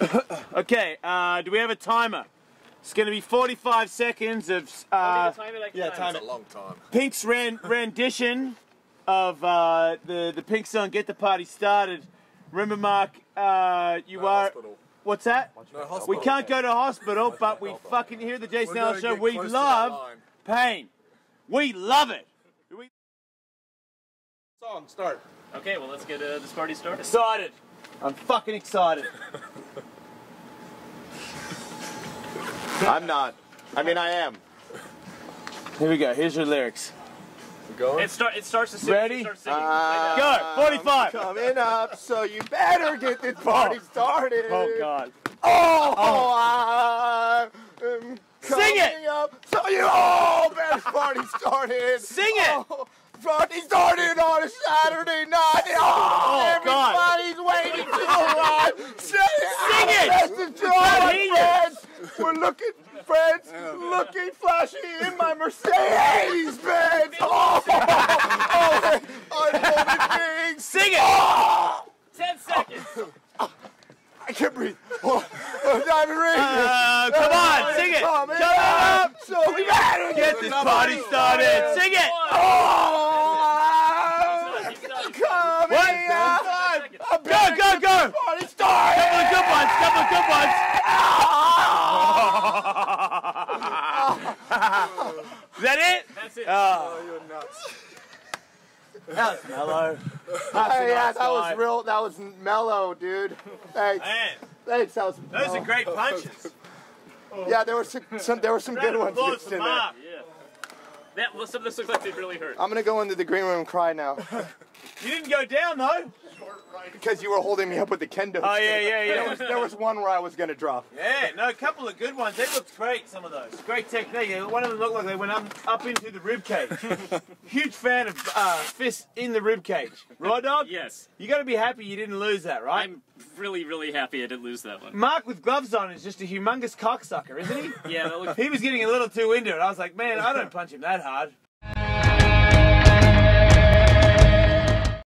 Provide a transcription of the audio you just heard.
Okay, uh, do we have a timer? It's going to be 45 seconds of uh, Yeah, time That's a long time. Pink's ran- rendition of uh, the the Pink song "Get the Party Started." Remember, Mark, uh, you No are. hospital. What's that? No hospital. We can't go to hospital, but we fucking hear the Jason We're Ellis gonna show. We close to that love pain. We love it. Song, start. Okay, well let's get uh, this party started. Excited. I'm fucking excited. I'm not. I mean, I am. Here we go. Here's your lyrics. We going? It start. It starts to sing. Ready? It starts singing. Uh, Go. 45. Coming up, so you better get this party started. Oh God. Oh, I'm Sing it. Up, so you all better party started. Sing it. Oh, party started on a Saturday night. Oh, God. everybody's waiting to arrive. Say Sing it. We're looking, friends, looking flashy in my Mercedes Benz. Oh, oh, I'm holding. Sing it. Ten seconds. I can't breathe. Oh, oh, diamond ring. Uh, come on, sing it. Come up, so we better Get this party started. Sing it. Oh, it on. What? Go, go, go. Party started. Couple of good ones. Couple of good ones. Is that it? That's it. Oh, Oh, you're nuts. that was mellow. Hey, yeah, nice that was real. That was mellow, dude. Thanks. Man, Thanks. That was. those are great punches. Yeah, there were some. some there were some good ones Applause mixed for in there. Yeah. That well, some of this looks like they really hurt. I'm gonna go into the green room and cry now You didn't go down though. Because you were holding me up with the kendo. Oh yeah, yeah, There yeah. was, there was one where I was gonna drop. Yeah, no, a couple of good ones. They looked great. Some of those, great technique. One of them looked like they went up, up into the rib cage. Huge fan of uh, fists in the rib cage. Right, dog? Yes. You got to be happy you didn't lose that, right? I'm really, really happy I didn't lose that one. Mark with gloves on is just a humongous cocksucker, isn't he? Yeah, that looked. he was getting a little too into it. I was like, man, I don't punch him that hard.